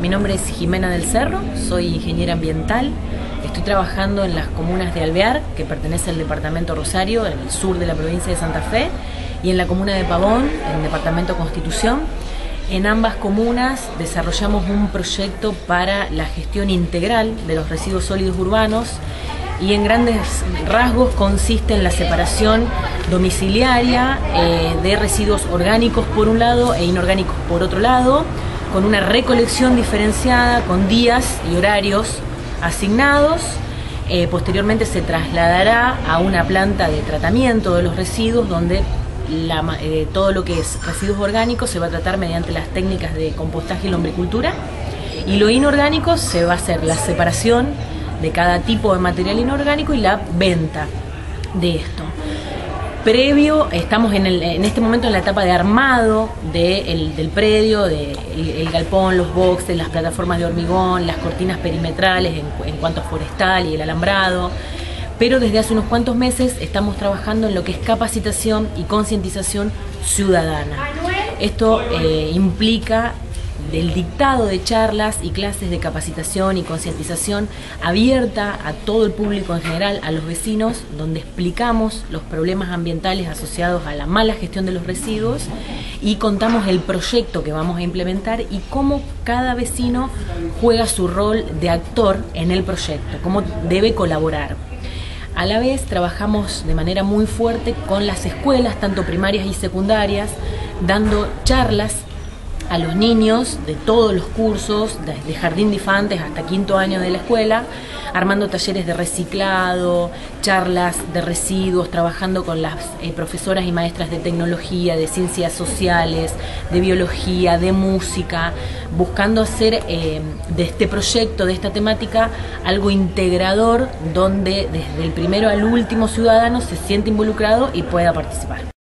Mi nombre es Jimena del Cerro, soy ingeniera ambiental. Estoy trabajando en las comunas de Alvear, que pertenece al departamento Rosario, en el sur de la provincia de Santa Fe, y en la comuna de Pavón, en el departamento Constitución. En ambas comunas desarrollamos un proyecto para la gestión integral de los residuos sólidos urbanos y en grandes rasgos consiste en la separación domiciliaria eh, de residuos orgánicos por un lado e inorgánicos por otro lado, con una recolección diferenciada, con días y horarios asignados. Eh, posteriormente se trasladará a una planta de tratamiento de los residuos donde eh, todo lo que es residuos orgánicos se va a tratar mediante las técnicas de compostaje y lombricultura y lo inorgánico se va a hacer la separación de cada tipo de material inorgánico y la venta de esto. Previo, estamos en, este momento en la etapa de armado del predio, del el galpón, los boxes, las plataformas de hormigón, las cortinas perimetrales en, en cuanto a forestal y el alambrado pero desde hace unos cuantos meses estamos trabajando en lo que es capacitación y concientización ciudadana. Esto eh, implica del dictado de charlas y clases de capacitación y concientización abierta a todo el público en general, a los vecinos, donde explicamos los problemas ambientales asociados a la mala gestión de los residuos y contamos el proyecto que vamos a implementar y cómo cada vecino juega su rol de actor en el proyecto, cómo debe colaborar. A la vez trabajamos de manera muy fuerte con las escuelas, tanto primarias y secundarias, dando charlas a los niños de todos los cursos, desde jardín de infantes hasta quinto año de la escuela, armando talleres de reciclado, charlas de residuos, trabajando con las eh, profesoras y maestras de tecnología, de ciencias sociales, de biología, de música, buscando hacer eh, de este proyecto, de esta temática, algo integrador donde desde el primero al último ciudadano se siente involucrado y pueda participar.